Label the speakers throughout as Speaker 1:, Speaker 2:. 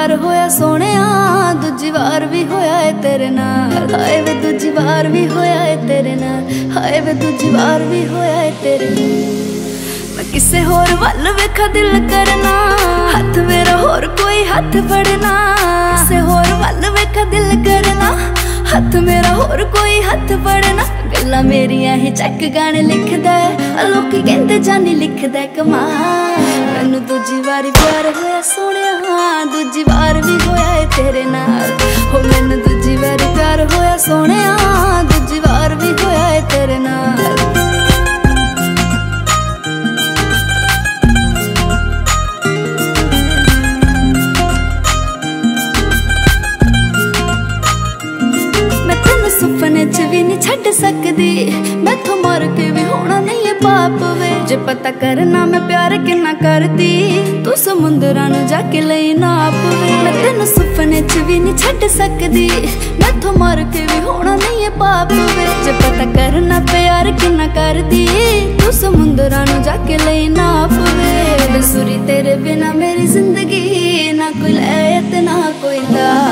Speaker 1: ਪਿਆਰ ਹੋਇਆ ਸੋਹਣਿਆ, ਦੂਜੀ ਵਾਰ ਵੀ ਹੋਇਆ ਏ ਤੇਰੇ ਨਾਲ। ਹਾਏ ਵੇ ਦੂਜੀ ਵਾਰ ਵੀ ਹੋਇਆ ਏ ਤੇਰੇ ਨਾਲ। ਹਾਏ ਵੇ ਦੂਜੀ ਵਾਰ ਵੀ ਹੋਇਆ ਏ ਤੇਰੇ ਨਾਲ। ਮੈਂ ਕਿਸੇ ਹੋਰ ਵੱਲ ਵੇਖਾ ਦਿਲ ਕਰਨਾ, ਹੱਥ ਮੇਰਾ ਹੋਰ ਕੋਈ ਹੱਥ ਫੜਨਾ। ਕਿਸੇ ਹੋਰ ਵੱਲ ਵੇਖਾ ਦਿਲ ਕਰਨਾ, ਹੱਥ ਮੇਰਾ ਹੋਰ ਕੋਈ ਹੱਥ ਫੜਨਾ। ਗੱਲਾਂ ਮੇਰੀਆਂ ਹੀ ਚੱਕ ਗਾਣੇ ਲਿਖਦਾ ਹੈ ਲੋਕੀ ਕਹਿੰਦੇ, ਜਾਨੀ ਲਿਖਦਾ ਕਮਾਲ। ਮੈਨੂੰ ਦੂਜੀ ਵਾਰੀ ਪਿਆਰ ਹੋਇਆ ਸੋਹਣਿਆ ਦੂਜੀ ਵਾਰ ਵੀ ਹੋਇਆ ਏ ਤੇਰੇ ਨਾਲ। ਹੋ, ਮੈਨੂੰ ਦੂਜੀ ਵਾਰੀ ਪਿਆਰ ਹੋਇਆ ਸੋਹਣਿਆ ਦੂਜੀ ਵਾਰ ਵੀ ਹੋਇਆ ਏ ਤੇਰੇ ਨਾਲ। ਮੈਂ ਤੈਨੂੰ ਸੁਪਨੇ 'ਚ ਵੀ ਨਹੀਂ ਛੱਡ ਸਕਦੀ। ਮੈਥੋਂ ਮਰ ਕੇ ਵੀ ਹੋਣਾ ਨਹੀਂ ਪਾਪ ਵੇ, ਜੇ ਪਤਾ ਕਰਨਾ ਮੈਂ ਪਿਆਰ ਕਿੰਨਾ ਕਰਦੀ। ਤੂੰ ਸਮੁੰਦਰਾਂ ਨੂੰ ਜਾ ਕੇ ਲਈ ਨਾਪ ਵੇ। ਮੈਂ ਤੈਨੂੰ ਸੁਪਨੇ 'ਚ ਵੀ ਨਹੀਂ ਛੱਡ ਸਕਦੀ। ਮੈਥੋਂ ਮਰ ਕੇ ਵੀ ਹੋਣਾ ਨਹੀਂ ਇਹ ਪਾਪ ਵੇ। ਜੇ ਪਤਾ ਕਰਨਾ ਪਿਆਰ ਕਿੰਨਾ ਕਰਦੀ। ਤੂੰ ਸਮੁੰਦਰਾਂ ਨੂੰ ਜਾ ਕੇ ਲਈ ਨਾਪ ਵੇ। ਬਸੁਰੀ ਤੇਰੇ ਬਿਨਾ ਮੇਰੀ ਜ਼ਿੰਦਗੀ ਨਾ ਕੋਈ ਲੈ ਤੇ ਨਾ ਕੋਈ ਦਾ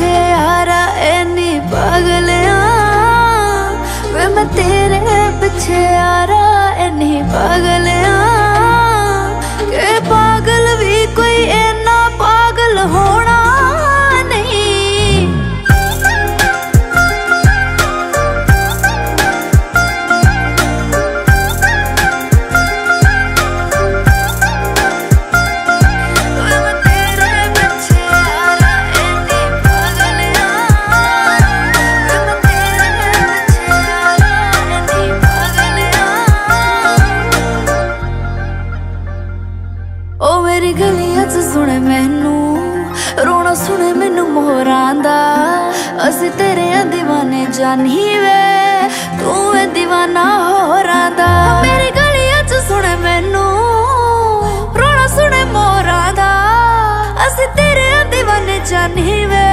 Speaker 1: say I ਨਾ ਹੋਰਾਂ ਦਾ। ਮੇਰੀ ਗਲੀਆਂ 'ਚ ਸੁਣ ਮੈਨੂੰ ਰੋਣਾ ਸੁਣੇ ਮੋਰਾਂ ਦਾ। ਅਸੀਂ ਤੇਰੇ دیਵਾਨੇ ਜਾਨੀ ਵੇ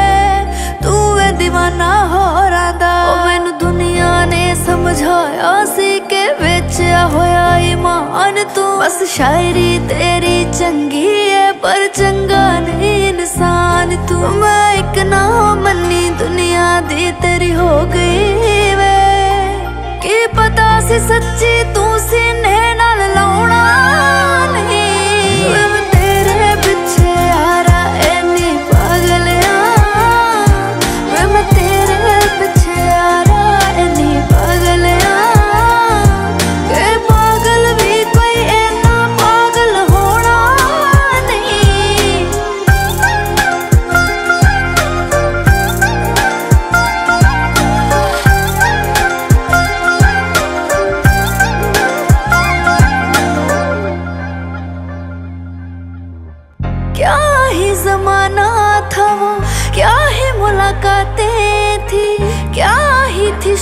Speaker 1: ਤੂੰ ਏ دیਵਾਨਾ ਹੋਰਾਂ ਦਾ। ਮੈਨੂੰ ਦੁਨੀਆ ਨੇ ਸਮਝਾਇਆ ਸੀ ਕਿ ਵੇਚਿਆ ਹੋਇਆ ਇਮਾਨ ਤੂੰ। ਬਸ ਸ਼ਾਇਰੀ ਤੇਰੀ ਚੰਗੀ ਏ ਪਰ ਚੰਗਾ ਨਹੀਂ ਇਨਸਾਨ ਤੂੰ। ਮੈਂ ਇੱਕ ਨਾ ਮੰਨੀ ਦੁਨੀਆ ਦੀ ਤੇਰੀ ਹੋ ਗਈ। ਕੀ ਪਤਾ ਸੀ ਸੱਚੀ ਤੂੰ ਸੀਨੇ ਨਾਲ ਲਾਉਣ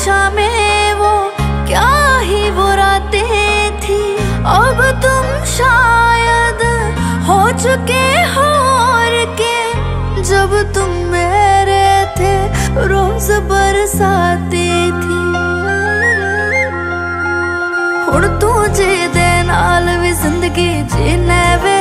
Speaker 1: नशा में वो क्या ही वो रातें थी। अब तुम शायद हो चुके हो और के। जब तुम मेरे थे, रोज बरसाती थी। ਹੁਣ तुझे ਜੀ ज़िंदगी ਨਾਲ ਵੀ वे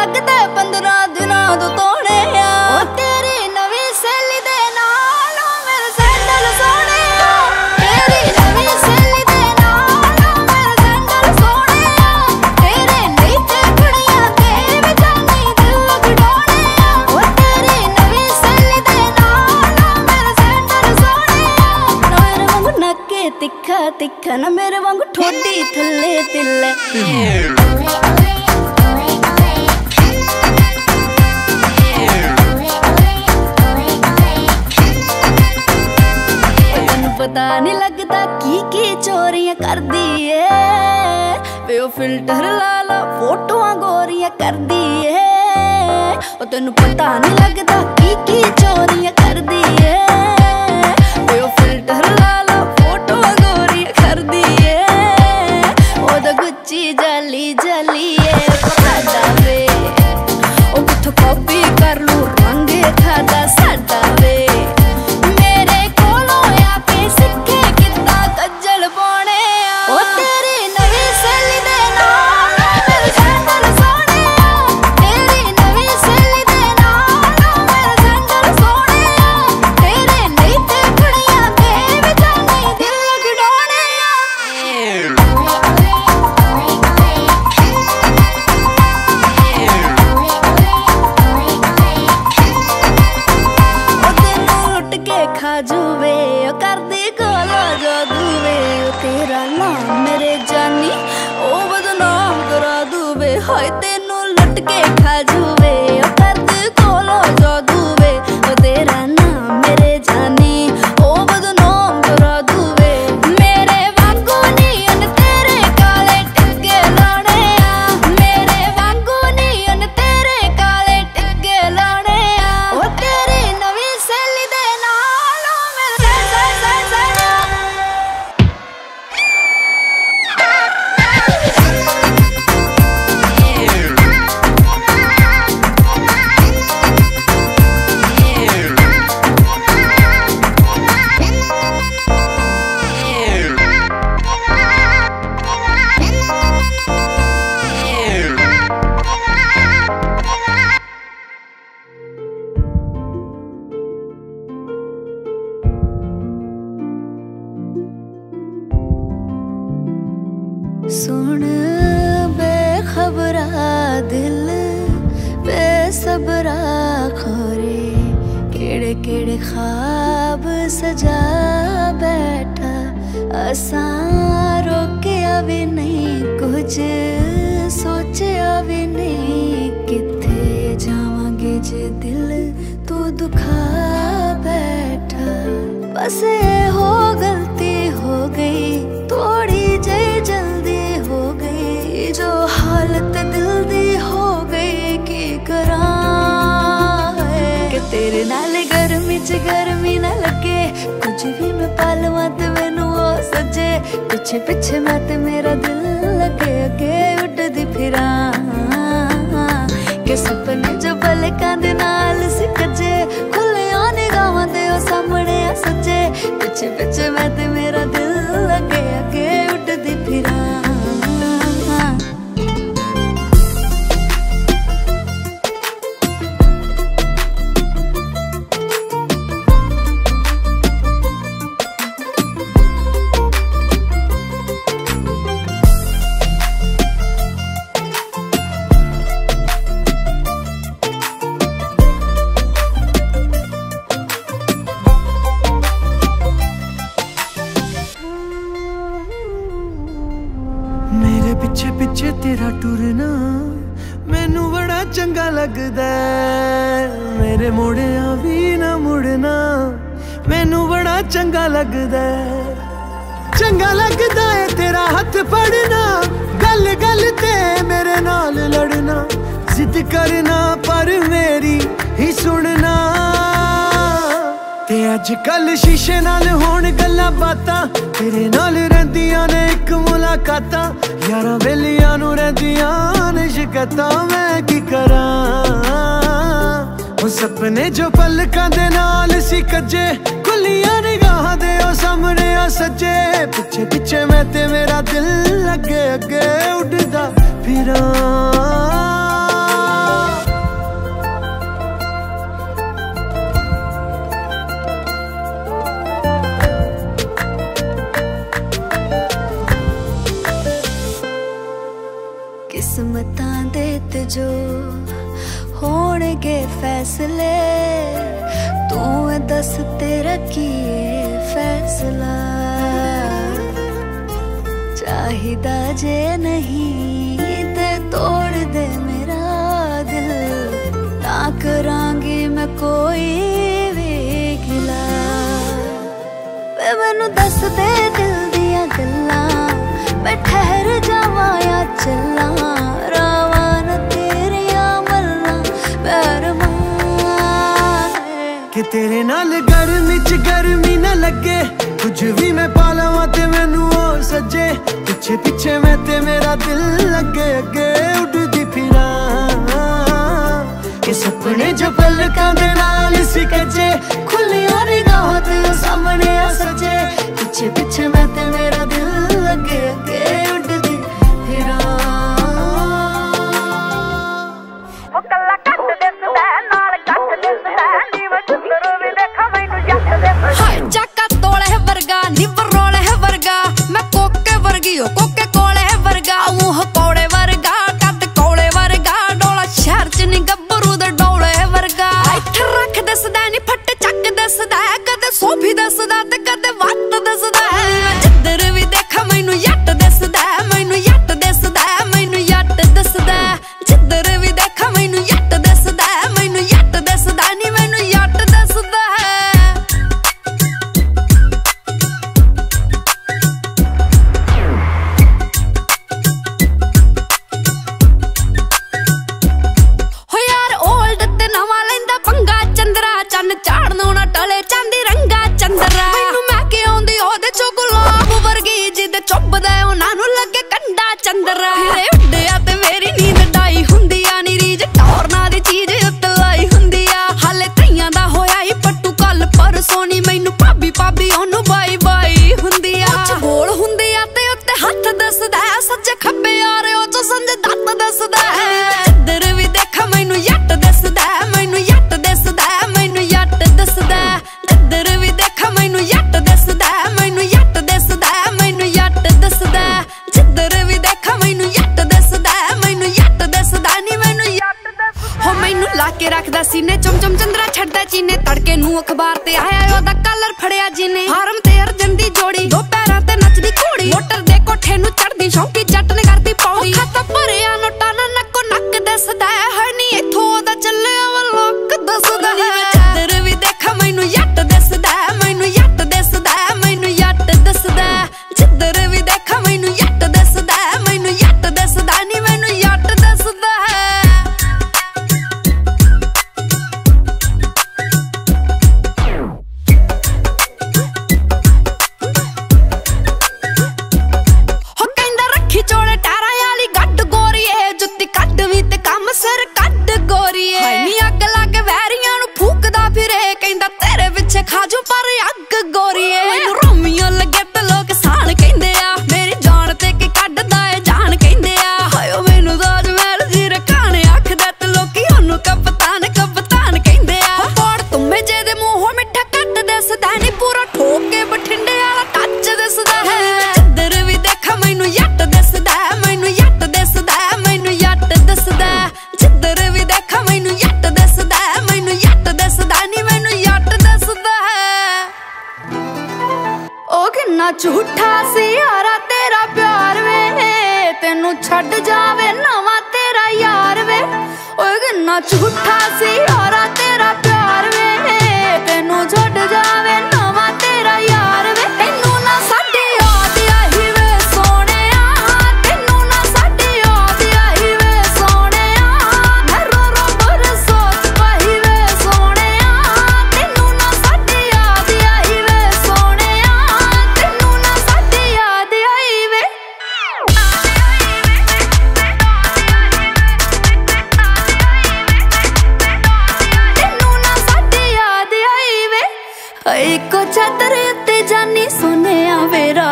Speaker 1: ਲੱਗਦਾ 15 ਦਿਨਾਂ ਤੋਂ बस ये हो गलती हो गई। थोड़ी जय जल्दी हो गई। जो हालत दिल दी हो गई, की करा के तेरे नाल गर्मी च गर्मी ना लगे। कुछ भी मैं पालवा ते मैनू हो सजे। पिछे पिछे मैं ते मेरा दिल लगे अगे उठ दी फिरा। के सपने जो बलकां दे नाल सी ਸੱਜੇ ਪਿੱਛੇ ਪਿੱਛੇ ਮੈਂ ਤੇ
Speaker 2: ਹੱਥ ਪੜਨਾ ਗੱਲ ਗੱਲ ਤੇ ਮੇਰੇ ਨਾਲ ਲੜਨਾ। ਜ਼ਿੱਦ ਕਰਨਾ, ਪਰ ਮੇਰੀ ਹੀ ਸੁਣਨਾ। ਤੇ ਅੱਜ ਕੱਲ ਸ਼ੀਸ਼ੇ ਨਾਲ ਹੋਣ ਗੱਲਾਂ ਬਾਤਾਂ, ਤੇਰੇ ਨਾਲ ਰਹਿੰਦੀਆਂ ਨੇ ਇੱਕ ਮੁਲਾਕਾਤਾਂ। ਯਾਰਾਂ ਵੇਲੀਆਂ ਨੂੰ ਰਹਿੰਦੀਆਂ ਨੇ ਸ਼ਿਕਤਾਂ ਮੈਂ ਕੀ ਕਰਾਂ? ਉਹ ਸੁਪਨੇ ਜੋ ਪਲਕਾਂ ਦੇ ਨਾਲ ਸੀ ਕੱਜੇ ਖੁੱਲੀਆਂ ਸੱਜੇ ਪਿੱਛੇ ਪਿੱਛੇ ਮੈਂ ਤੇ ਮੇਰਾ ਦਿਲ ਲੱਗੇ ਅੱਗੇ ਉੱਡਦਾ ਫਿਰਾਂ। ਪਿੱਛੇ ਮੈਂ ਤੇ ਮੇਰਾ ਦਿਲ
Speaker 1: ਤੈਨੂੰ ਛੱਡ ਜਾਵੇ, ਨਵਾਂ ਤੇਰਾ ਯਾਰ ਵੇ। ਓਏ ਕਿੰਨਾ ਝੂਠਾ ਸੀ ਯਾਰਾ ਤੇਰਾ ਪਿਆਰ ਵੇ। ਤੈਨੂੰ ਛੱਡ ਜਾਵੇ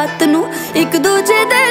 Speaker 1: ਰਾਤ ਨੂੰ ਇੱਕ ਦੂਜੇ ਦੇ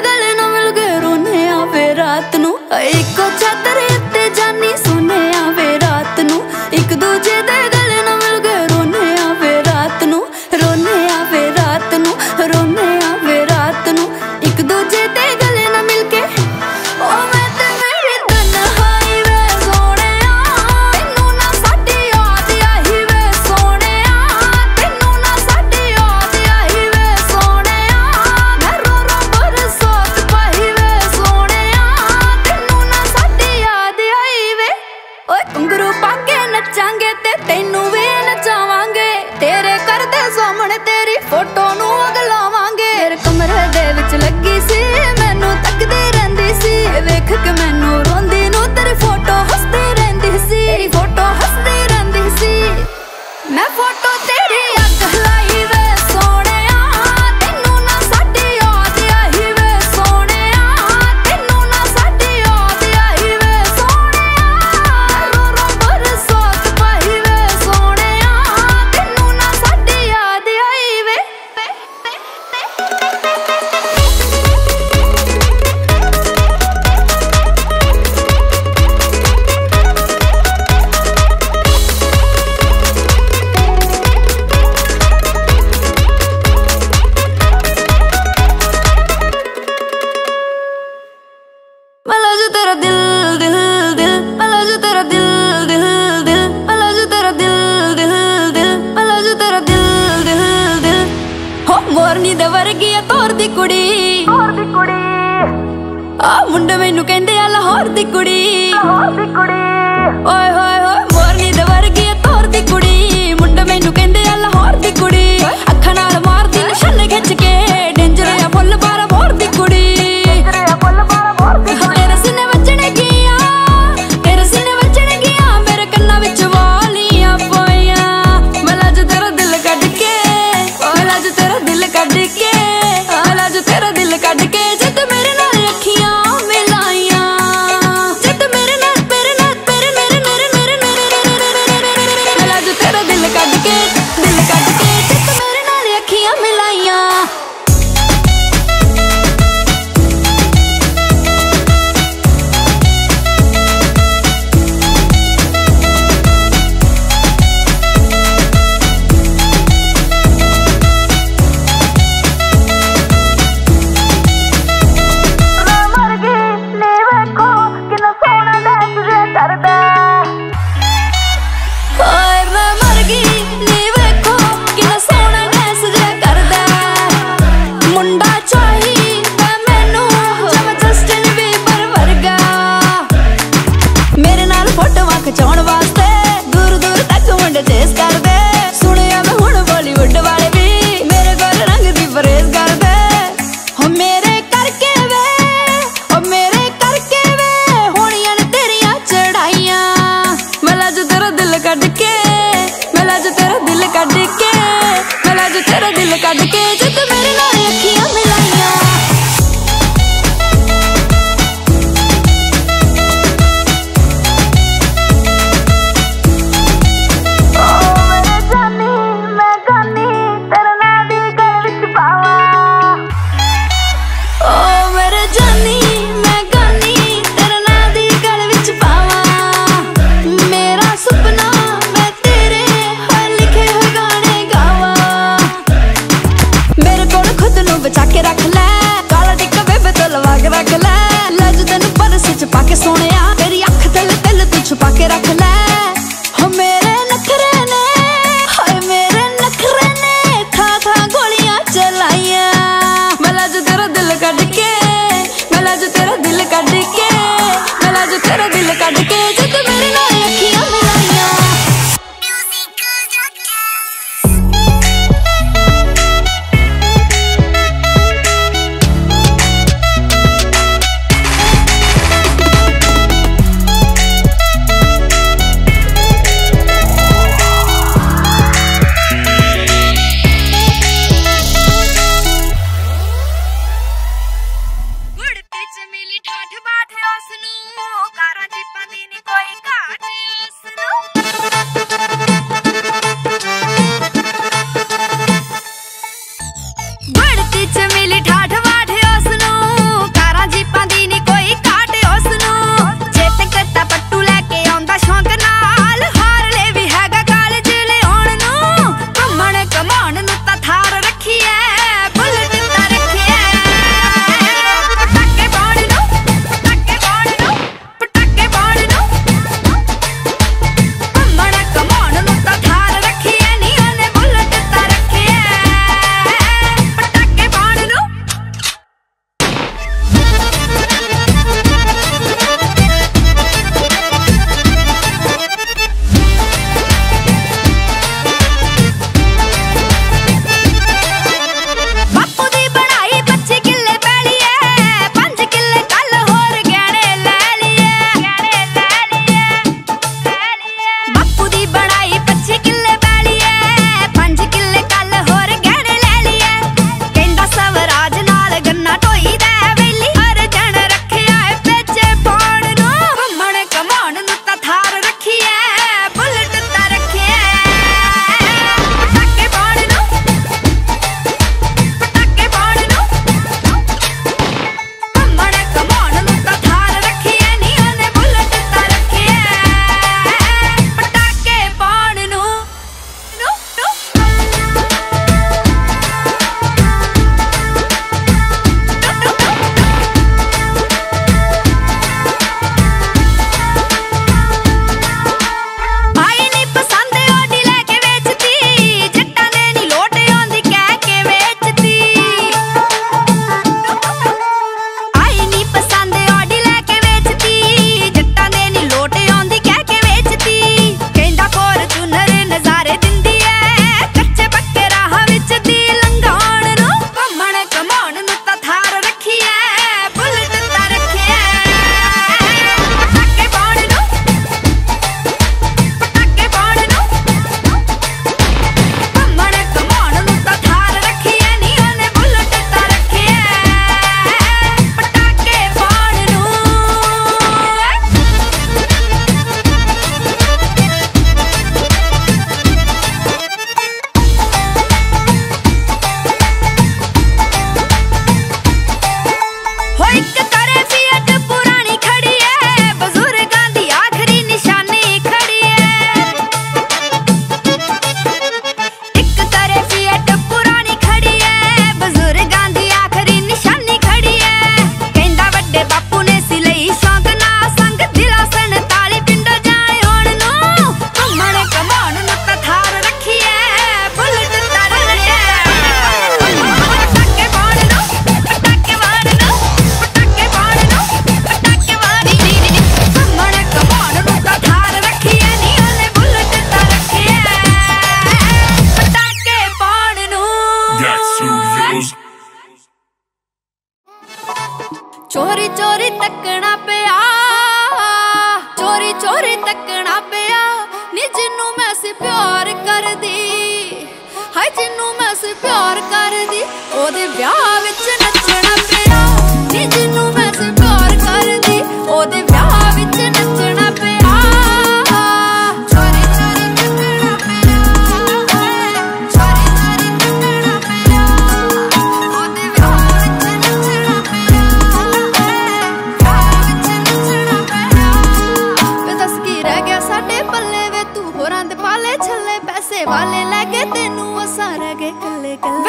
Speaker 1: ਦੇ ਵਾਲੇ ਲੈ ਕੇ ਤੈਨੂੰ
Speaker 3: ਅਸਾਂ ਰਹਿ ਗਏ ਕੱਲੇ ਕੱਲੇ